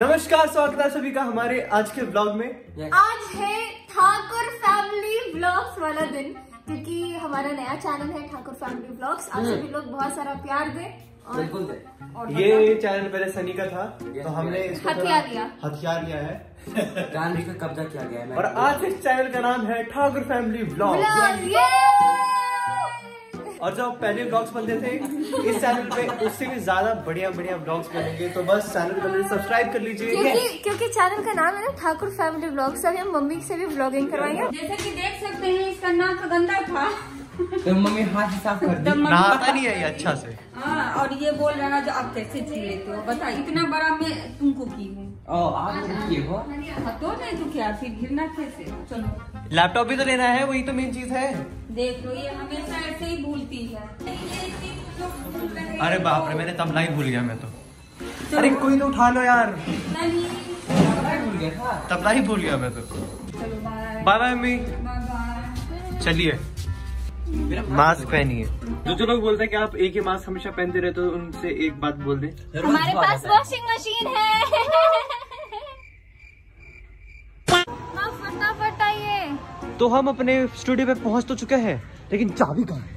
नमस्कार स्वागत है सभी का हमारे आज के ब्लॉग में। आज है ठाकुर फैमिली ब्लॉग्स वाला दिन क्योंकि हमारा नया चैनल है ठाकुर फैमिली ब्लॉग्स आप सभी लोग बहुत सारा प्यार दें और, और ये चैनल पहले सनी का था तो हमने इसको हथियार लिया। हथियार लिया है। गांधी का कब्जा किया गया है और आज इस चैनल का नाम है ठाकुर फैमिली ब्लॉग! और जब पहले ब्लॉग्स बनते थे इस चैनल पे उससे भी ज़्यादा बढ़िया बढ़िया ब्लॉग्स बनेंगे तो बस चैनल को सब्सक्राइब कर लीजिए। क्योंकि क्योंकि चैनल का नाम है ना ठाकुर फैमिली व्लॉग्स अभी हम मम्मी से भी व्लॉगिंग करवाएँगे। जैसे कि देख सकते हैं इसका नाम नाक गंदा था। तो मम्मी हाथ साफ़ कर दी। नहाता नहीं है ये अच्छा से। हाँ और ये बोल रहा है जो आप कैसे छीन लेते हो बता इतना बड़ा मैं तुमको की हूँ। आप किए हो? हाँ, तो नहीं तो क्या फिर गिरना कैसे? चलो। लैपटॉप भी तो लेना है वही तो मेन चीज़ है। देख लो ये हमेशा ऐसे ही भूलती है। अरे बाप रे मैंने तबला ही भूल गया मैं तो। अरे कोई तो उठा लो यार। नहीं। भूल गया था। तबला ही भूल गया मैं तो। चलो bye bye bye mummy. Bye bye चलिए मास्क पहनिए। जो जो लोग बोलते हैं कि आप एक ही मास्क हमेशा पहनते रहते हो उनसे एक बात बोल दें। हमारे पास वॉशिंग मशीन हाँ, फटाफट आइए तो हम अपने स्टूडियो पे पहुँच तो चुके हैं लेकिन चाबी कहाँ है?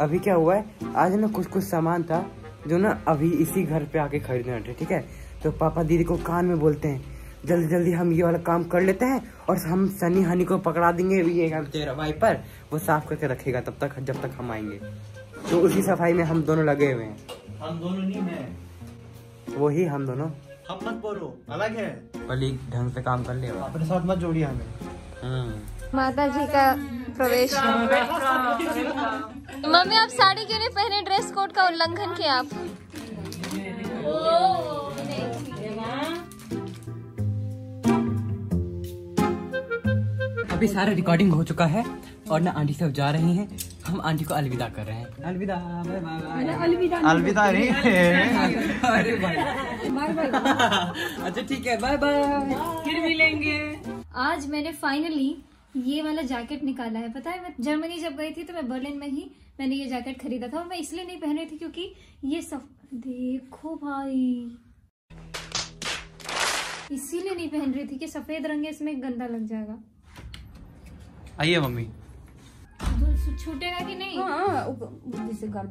अभी क्या हुआ है? आज ना कुछ कुछ सामान था जो ना अभी इसी घर पे आके खरीदने बैठे ठीक है? तो पापा दीदी को कान में बोलते हैं जल्दी जल्दी हम ये वाला काम कर लेते हैं और हम सनी हनी को पकड़ा देंगे ये तेरा वाइपर वो साफ़ करके रखेगा तब तक जब तक हम आएँगे। तो उसी सफ़ाई में हम दोनों लगे हुए हैं। हम दोनों नहीं हैं वही हम दोनों। हम मत बोलो अलग है। पली ढंग से काम कर ले अपने साथ मत जोड़िए हमें। माता जी का प्रवेश। मम्मी आप साड़ी क्यों नहीं पहने ड्रेस कोड का उल्लंघन किया आप? अभी सारा रिकॉर्डिंग हो चुका है और ना आंटी सब जा रहे हैं। हम आंटी को अलविदा कर रहे हैं। अलविदा बाय बाय। अलविदा नहीं अरे अच्छा ठीक है बाय बाय। फिर मिलेंगे। आज मैंने फाइनली ये वाला जैकेट निकाला है। पता है मैं जर्मनी जब गई थी तो मैं बर्लिन में ही मैंने ये जैकेट खरीदा था और मैं इसलिए नहीं पहन रही थी क्योंकि ये सब देखो भाई। इसीलिए नहीं पहन रही थी कि सफ़ेद रंग है इसमें गंदा लग जाएगा। आइए मम्मी। छूटेगा कि नहीं? हाँ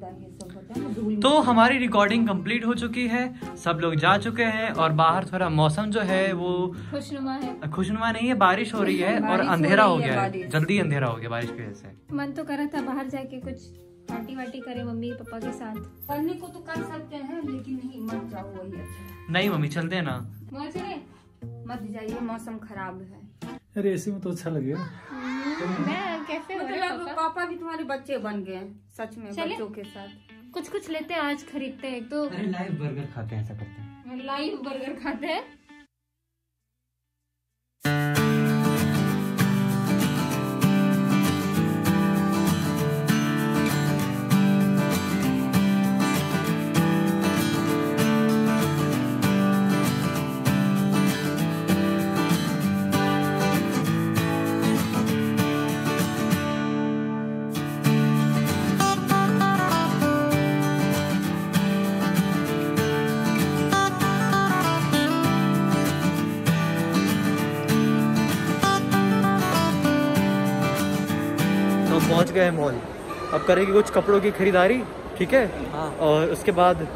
है तो हमारी रिकॉर्डिंग कंप्लीट हो चुकी है सब लोग जा चुके हैं और बाहर थोड़ा मौसम जो है वो खुशनुमा है। खुशनुमा नहीं है बारिश हो रही है और हो अंधेरा हो गया है जल्दी अंधेरा हो गया बारिश की वजह से। मन तो कर रहा था बाहर जाके कुछ पार्टी वार्टी करे मम्मी पापा के साथ। करने को तो कर सकते हैं लेकिन नहीं मत जाओ वही अच्छा। नहीं मम्मी चलते ना। मत जाइए मौसम खराब है। अरे ऐसे में तो अच्छा लगे मैं कैसे मतलब पापा। भी तुम्हारे बच्चे बन गए सच में बच्चों के साथ। कुछ कुछ लेते हैं आज खरीदते हैं तो अरे लाइव बर्गर खाते हैं ऐसा करते हैं। लाइव बर्गर खाते हैं। गए हैं मॉल। अब करेंगे कुछ कपड़ों की खरीदारी ठीक है? हाँ। और उसके बाद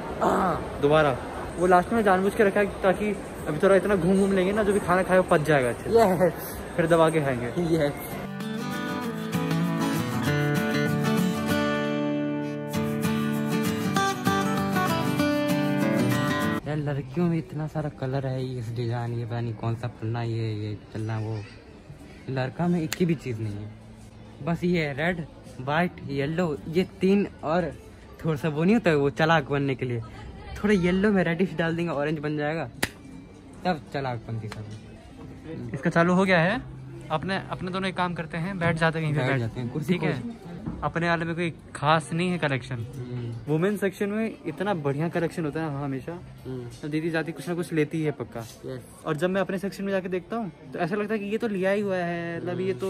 दोबारा। वो लास्ट में जानबूझ के रखा है ताकि अभी थोड़ा इतना घूम घूम लेंगे ना जो भी खाना खाए वो पच जाएगा अच्छे फिर दबा के खाएँगे। यार लड़कियों में इतना सारा कलर है इस डिज़ाइन ये पता नहीं कौन सा फलना ये ये चलना वो। लड़का में एक की भी चीज़ नहीं है। बस ये रेड वाइट येलो ये तीन और थोड़ा सा वो नहीं होता है वो चलाक बनने के लिए। थोड़ा येलो में रेडिश डाल देंगे ऑरेंज बन जाएगा। तब चलाक बनती सब। इसका चालू हो गया है। अपने अपने दोनों एक काम करते हैं बैठ जाते हैं कहीं पे बैठ जाते हैं, कुर्सी ठीक है? अपने वाले में कोई खास नहीं है कलेक्शन वुमेन सेक्शन में इतना बढ़िया कलेक्शन होता है हमेशा। तो दीदी जाती कुछ ना कुछ लेती है पक्का। और जब मैं अपने सेक्शन में जाके देखता हूँ तो ऐसा लगता है कि ये तो लिया ही हुआ है मतलब ये तो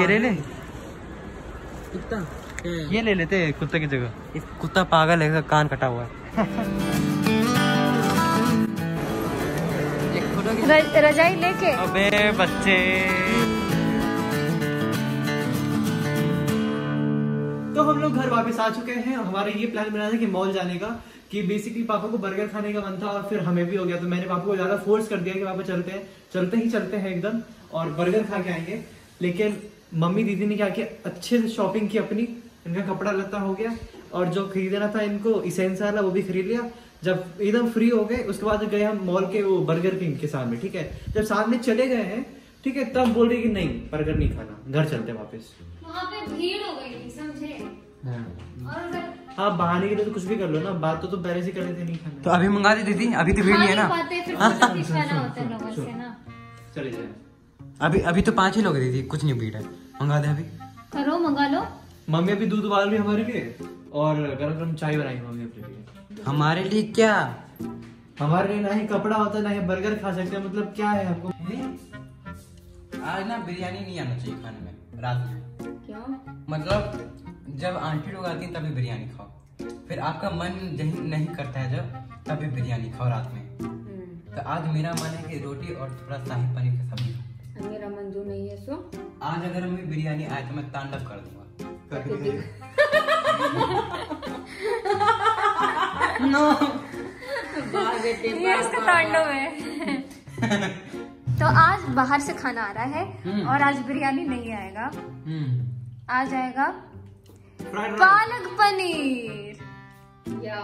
ये ले ले। कुत्ता। ये ले लेते हैं कुत्ते की जगह। इस कुत्ता पागल है कान कटा हुआ है। रजाई लेके। अबे बच्चे। तो हम लोग घर वापस आ चुके हैं। हमारा ये प्लान बना था कि मॉल जाने का कि बेसिकली पापा को बर्गर खाने का मन था और फिर हमें भी हो गया। तो मैंने पापा को ज़्यादा फोर्स कर दिया कि पापा चलते हैं। चलते ही चलते हैं एकदम और बर्गर खा के आएँगे। लेकिन मम्मी दीदी ने क्या किया? अच्छे से शॉपिंग की अपनी। इनका कपड़ा लत्ता हो गया और जो खरीदना था इनको इसेंस वाला वो भी खरीद लिया। जब एकदम फ्री हो गए उसके बाद गए हम मॉल के वो बर्गर किंग के सामने ठीक है? जब सामने चले गए हैं ठीक है तब बोल रही कि नहीं बर्गर नहीं खाना घर चलते हैं वापस। वहाँ पे भीड़ हो गई समझे? और आप बहाने के लिए तो कुछ भी कर लो ना बात तो तुम पहले से कर रहे थे नहीं खाना। तो अभी मंगा दी दीदी? अभी तो भीड़ नहीं है ना? है। लोगों से ना। चले जाए। अभी अभी तो पाँच ही लोग दीदी कुछ नहीं भीड़ है। मंगा दे अभी। करो मंगा लो। मम्मी अभी दूध उबाल रही है हमारे लिए? और गरम गरम चाय बनाई मम्मी अपने लिए। हमारे लिए क्या? हमारे लिए ना ही कपड़ा होता ना ही बर्गर खा सकते हैं। मतलब क्या है आपको? आज ना बिरयानी नहीं आना चाहिए खाने में रात में। क्यों? मतलब जब आंटी लोग आती हैं तभी बिरयानी खाओ। फिर आपका मन जहीं नहीं करता है जब तभी बिरयानी खाओ रात में। हम्म, तो आज मेरा मन है कि रोटी और थोड़ा शाही पनीर का सब्ज़ी मंजूर नहीं है सो। आज अगर हमें बिरयानी आए तो मैं तांडव कर दूँगा। बाहर बेटे ये इसका तांडव है। तो आज बाहर से खाना आ रहा है और आज बिरयानी नहीं आएगा। हम्म। आज आएगा पालक पनीर। या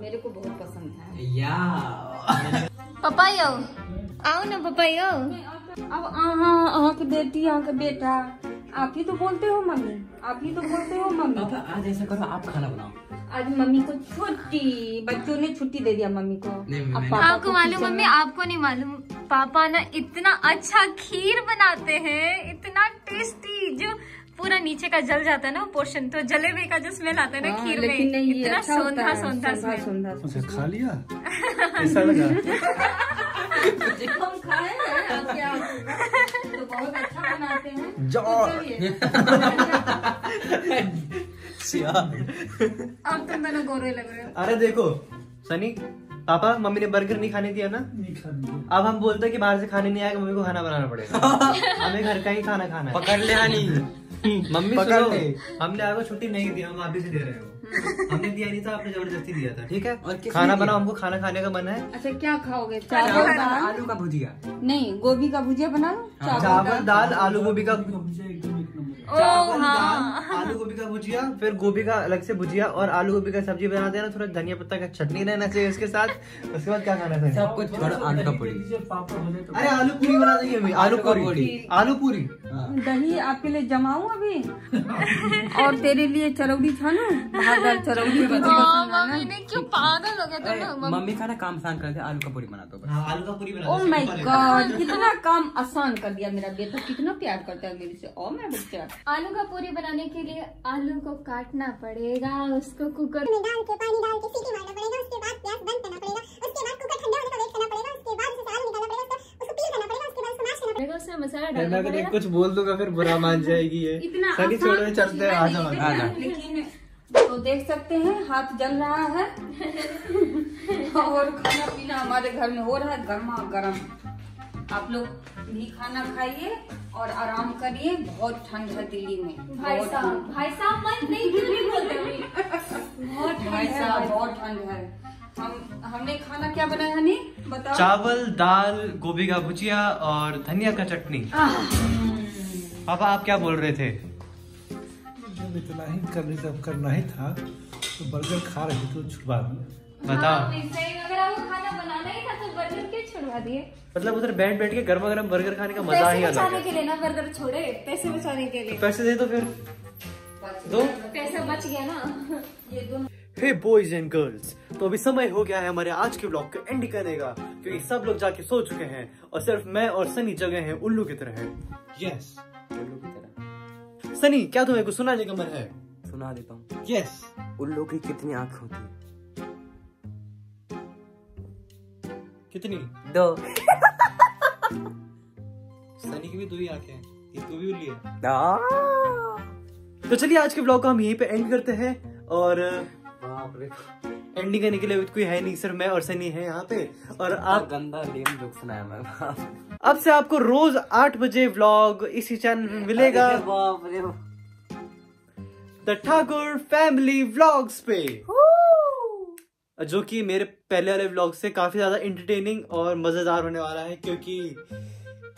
मेरे को बहुत पसंद है। या। पपायो। आओ ना पपायो। अब आहा आहा के बेटी आहा के बेटा। आप ही तो बोलते हो मम्मी। आप ही तो बोलते हो मम्मी। पापा आज ऐसा करो आप खाना बनाओ। आज मम्मी को छुट्टी। बच्चों ने छुट्टी दे दिया मम्मी को। अब आपको को मालूम मम्मी आपको नहीं मालूम। पापा ना इतना अच्छा खीर बनाते हैं इतना टेस्टी जो पूरा नीचे का जल जाता है ना पोर्शन तो जलेबी का जो स्मेल आता है ना हाँ, खीर में इतना अच्छा सौंधा है, सौंधा सौंधा स्मेल खा लिया? ऐसा लगा। हम खाए हैं तो बहुत अच्छा बनाते हैं। अब तुम दोनों गोरे लग रहे हो। अरे देखो सनी पापा मम्मी ने बर्गर नहीं खाने दिया ना? नहीं अब हम बोलते हैं कि बाहर से खाने नहीं आएगा मम्मी को खाना बनाना पड़ेगा। हमें घर का ही खाना खाना है। पकड़ ले हानी। मम्मी पकड़ सुनो हमने आपको छुट्टी नहीं दी हम वापिस दे रहे हो। हमने दिया नहीं था आपने ज़बरदस्ती दिया था ठीक है? और खाना बनाओ हमको खाना खाने का मन है। अच्छा क्या खाओगे? चावल दाल आलू का भुजिया। नहीं गोभी का भुजिया बना लो चावल चावल दाल आलू गोभी का चावल दाल आलू गोभी का भुजिया फिर गोभी का अलग से भुजिया और आलू गोभी का सब्ज़ी बना देना थोड़ा धनिया पत्ता का चटनी रहना चाहिए उसके साथ उसके बाद क्या खाना है? सब कुछ आलू का पूरी। हो तो अरे आलू पूरी बना देंगे अभी। आलू पूरी। आलू पूरी। दही आपके लिए जमाऊं अभी? और तेरे लिए चरौड़ी छानू? चरौड़ी है मम्मी ने क्यों पागल हो गया मम्मी का ना काम आसान कर दे आलू का पूरी बना दो हाँ आलू का पूरी बना ओ माय गॉड कितना काम आसान कर दिया मेरा बेटा कितना प्यार करता है मेरे से। ओ मेरा बच्चा। आलू का पूरी बनाने के लिए आलू को काटना पड़ेगा उसको कुकर में डाल के पानी डाल के सीटी मारना पड़ेगा उसके बाद प्याज बंद करना पड़ेगा उसके बाद कुकर ठंडा होने का वेट करना पड़ेगा उसके बाद उसे आलू निकालना पड़ेगा उसको उसको पील करना पड़ेगा उसके बाद उसको मैश करना पड़ेगा उसमें मसाला डालना पड़ेगा। कुछ बोल दूँगा फिर बुरा मान जाएगी ये। इतना आसान छोड़ो चलते हैं आजा नहीं आजा। लेकिन तो देख सकते हैं हाथ जल रहा है। और खाना पीना हमारे घर में हो रहा है गर्मा गर्म। आप लोग भी खाना खाइए और आराम करिए बहुत ठंड है दिल्ली में। भाई साहब भाई साहब मत नहीं क्यों नहीं बोलते बहुत भाई ठंड है साहब बहुत ठंड है। हम हमने खाना क्या बनाया हनी? बताओ। चावल दाल गोभी का भुजिया और धनिया का चटनी। पापा आप क्या बोल रहे थे? जब इतना ही करने जब करना ही था तो बर्गर खा रहे थे तो छुड़वा दिया। बताओ। हाँ, अगर आपको खाना बनाना ही छुड़वा दिए। मतलब उधर बैठ बैठ के गर्मा गर्म बर्गर खाने का मज़ा ही पैसे अलग है। के लिए ना बर्गर छोड़े पैसे बचाने के लिए। पैसे दे दो फिर। दो। पैसा बच गया ना। ये दोनों हे बॉयज़ एंड गर्ल्स तो अभी समय हो गया है हमारे आज के ब्लॉग को एंड करने का क्योंकि सब लोग जाके सो चुके हैं और सिर्फ़ मैं और सनी जगह हैं उल्लू की तरह यस उल्लू की तरह। सनी क्या तुम्हें कुछ सुनाने का मन है? सुना देता हूँ। यस उल्लू की कितनी आँख होती है। कितनी? दो। सनी की भी दो ही आँखें हैं। इसको भी उल्ली है! तो चलिए आज के ब्लॉग को हम यहीं पे एंड करते हैं और बाप रे। एंडिंग करने के लिए कोई है नहीं सिर्फ़ मैं और सनी है यहाँ पे। और आप गंदा लेम जोक सुनाया मैं अब से आपको रोज आठ बजे व्लॉग इसी चैनल में मिलेगा। अरे बाप रे। द ठाकुर फैमिली व्लॉग्स पे। जो कि मेरे पहले वाले ब्लॉग से काफ़ी ज़्यादा इंटरटेनिंग और मज़ेदार होने वाला है, क्योंकि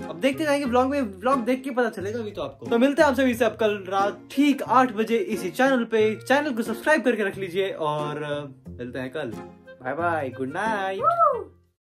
अब देखते जाएँगे ब्लॉग में ब्लॉग देख के पता चलेगा अभी तो आपको। तो मिलते हैं आप सभी से अब कल रात, ठीक आठ बजे इसी चैनल पे। चैनल को सब्सक्राइब करके रख लीजिए और, मिलते हैं कल। Bye bye good night